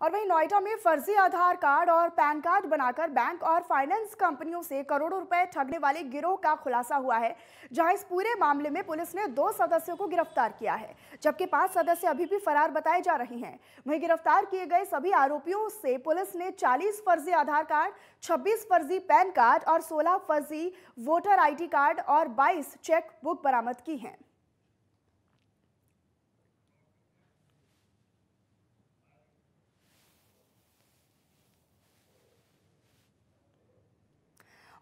और वहीं नोएडा में फर्जी आधार कार्ड और पैन कार्ड बनाकर बैंक और फाइनेंस कंपनियों से करोड़ों रुपए ठगने वाले गिरोह का खुलासा हुआ है, जहाँ इस पूरे मामले में पुलिस ने दो सदस्यों को गिरफ़्तार किया है, जबकि पाँच सदस्य अभी भी फरार बताए जा रहे हैं। वहीं गिरफ़्तार किए गए सभी आरोपियों से पुलिस ने चालीस फर्जी आधार कार्ड, छब्बीस फर्जी पैन कार्ड और सोलह फर्जी वोटर आईडी कार्ड और बाईस चेक बुक बरामद की है।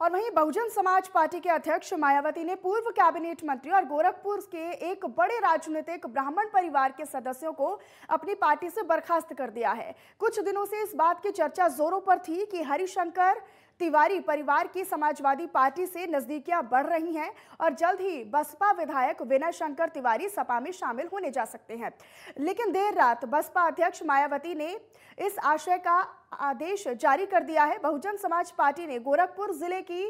और वहीं बहुजन समाज पार्टी के अध्यक्ष मायावती ने पूर्व कैबिनेट मंत्री और गोरखपुर के एक बड़े राजनीतिक ब्राह्मण परिवार के सदस्यों को अपनी पार्टी से बर्खास्त कर दिया है। कुछ दिनों से इस बात की चर्चा जोरों पर थी कि हरिशंकर तिवारी परिवार की समाजवादी पार्टी से नजदीकियाँ बढ़ रही हैं और जल्द ही बसपा विधायक विनय शंकर तिवारी सपा में शामिल होने जा सकते हैं। लेकिन देर रात बसपा अध्यक्ष मायावती ने इस आशय का आदेश जारी कर दिया है। बहुजन समाज पार्टी ने गोरखपुर ज़िले की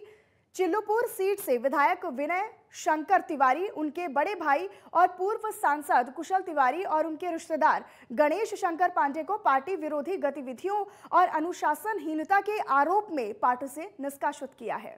चिल्लूपुर सीट से विधायक विनय शंकर तिवारी, उनके बड़े भाई और पूर्व सांसद कुशल तिवारी और उनके रिश्तेदार गणेश शंकर पांडे को पार्टी विरोधी गतिविधियों और अनुशासनहीनता के आरोप में पार्टी से निष्कासित किया है।